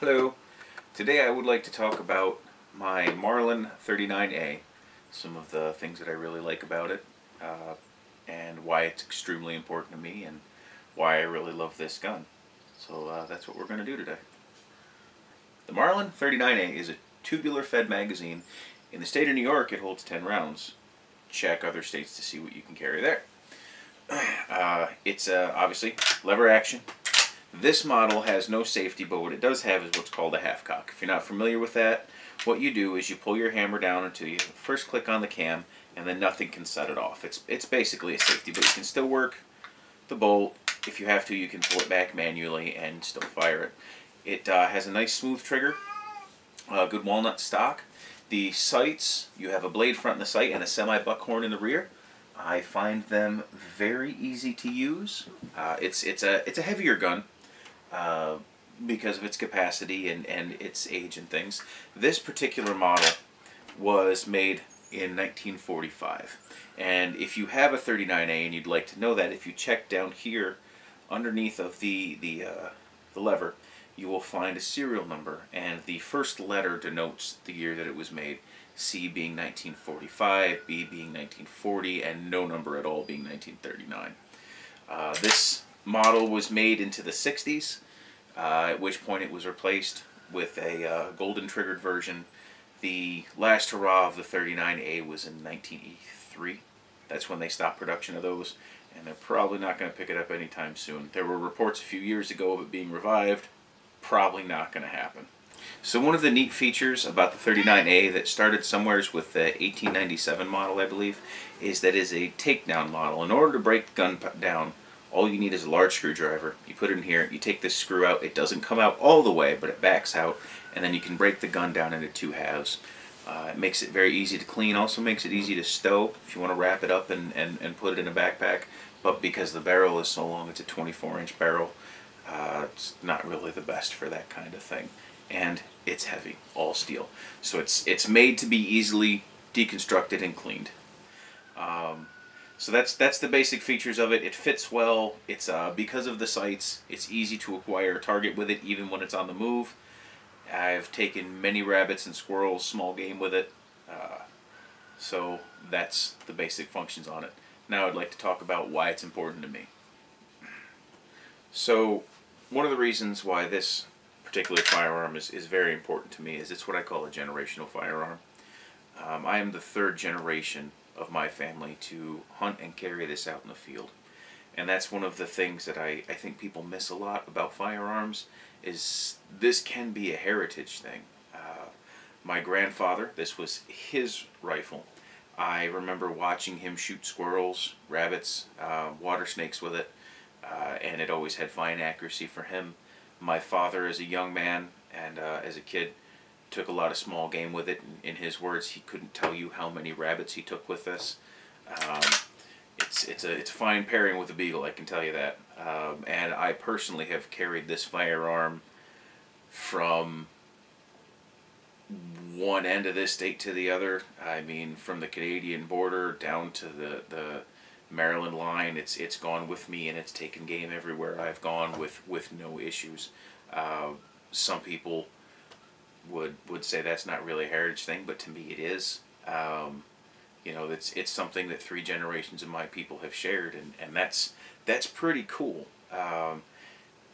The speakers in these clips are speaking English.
Hello. Today I would like to talk about my Marlin 39A, some of the things that I really like about it, uh, and why it's extremely important to me, and why I really love this gun. So uh, that's what we're going to do today. The Marlin 39A is a tubular fed magazine. In the state of New York it holds 10 rounds. Check other states to see what you can carry there. Uh, it's uh, obviously lever action, this model has no safety, but what it does have is what's called a half cock. If you're not familiar with that, what you do is you pull your hammer down until you first click on the cam, and then nothing can set it off. It's, it's basically a safety, but you can still work the bolt. If you have to, you can pull it back manually and still fire it. It uh, has a nice smooth trigger, uh, good walnut stock. The sights, you have a blade front in the sight and a semi-buckhorn in the rear. I find them very easy to use. Uh, it's it's a it's a heavier gun, uh, because of its capacity and, and its age and things. This particular model was made in 1945. And if you have a 39A and you'd like to know that, if you check down here underneath of the, the, uh, the lever, you will find a serial number. And the first letter denotes the year that it was made. C being 1945, B being 1940, and no number at all being 1939. Uh, this model was made into the 60s, uh, at which point it was replaced with a uh, golden triggered version. The last hurrah of the 39A was in 1983. That's when they stopped production of those, and they're probably not going to pick it up anytime soon. There were reports a few years ago of it being revived. Probably not going to happen. So one of the neat features about the 39A that started somewheres with the 1897 model, I believe, is that is a takedown model. In order to break the gun down, all you need is a large screwdriver. You put it in here, you take this screw out. It doesn't come out all the way, but it backs out, and then you can break the gun down into two halves. Uh, it makes it very easy to clean, also makes it easy to stow if you want to wrap it up and, and, and put it in a backpack. But because the barrel is so long, it's a 24 inch barrel, uh, it's not really the best for that kind of thing. And it's heavy, all steel. So it's, it's made to be easily deconstructed and cleaned. Um, so that's that's the basic features of it. It fits well. It's uh, because of the sights. It's easy to acquire a target with it, even when it's on the move. I've taken many rabbits and squirrels, small game with it. Uh, so that's the basic functions on it. Now I'd like to talk about why it's important to me. So one of the reasons why this particular firearm is, is very important to me is it's what I call a generational firearm. Um, I am the third generation of my family to hunt and carry this out in the field. And that's one of the things that I, I think people miss a lot about firearms is this can be a heritage thing. Uh, my grandfather, this was his rifle. I remember watching him shoot squirrels, rabbits, uh, water snakes with it, uh, and it always had fine accuracy for him. My father, as a young man and uh, as a kid, took a lot of small game with it. In, his words, he couldn't tell you how many rabbits he took with us. Um, it's it's a it's a fine pairing with a beagle, I can tell you that. Um, and I personally have carried this firearm from one end of this state to the other. I mean, from the Canadian border down to the the Maryland line. It's it's gone with me, and it's taken game everywhere I've gone with with no issues. Uh, some people would would say that's not really a heritage thing, but to me it is. Um, you know, it's it's something that three generations of my people have shared, and, and that's that's pretty cool. Um,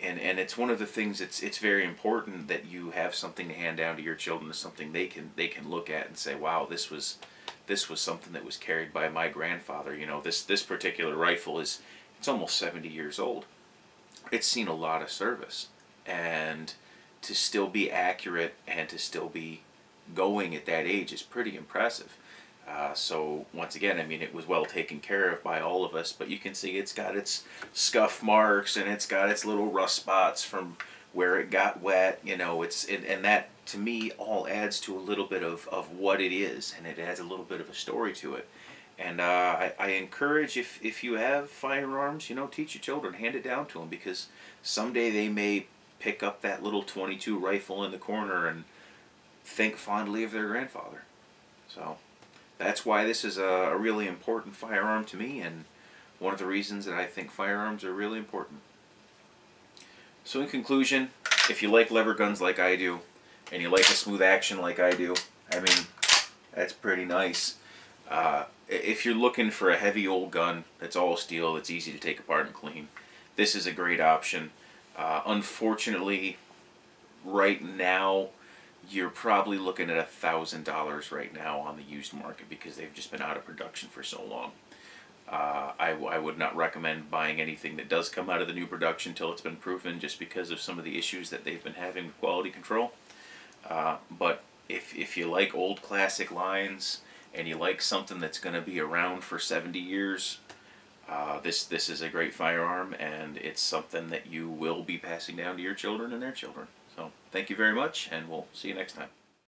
and and it's one of the things that's it's very important that you have something to hand down to your children, something they can they can look at and say, wow, this was this was something that was carried by my grandfather. You know, this this particular rifle is it's almost seventy years old. It's seen a lot of service, and to still be accurate and to still be going at that age is pretty impressive. Uh, so once again, I mean, it was well taken care of by all of us, but you can see it's got its scuff marks and it's got its little rust spots from where it got wet. You know, it's it, and that to me all adds to a little bit of, of what it is, and it adds a little bit of a story to it. And uh, I, I encourage if if you have firearms, you know, teach your children, hand it down to them because someday they may pick up that little 22 rifle in the corner and think fondly of their grandfather. So that's why this is a, a, really important firearm to me and one of the reasons that I think firearms are really important. So in conclusion, if you like lever guns like I do, and you like a smooth action like I do, I mean, that's pretty nice. Uh, if you're looking for a heavy old gun that's all steel, that's easy to take apart and clean, this is a great option. Uh, unfortunately, right now, you're probably looking at a thousand dollars right now on the used market because they've just been out of production for so long. Uh, I, I would not recommend buying anything that does come out of the new production until it's been proven just because of some of the issues that they've been having with quality control. Uh, but if, if you like old classic lines and you like something that's going to be around for 70 years, uh, this this is a great firearm and it's something that you will be passing down to your children and their children. So thank you very much and we'll see you next time.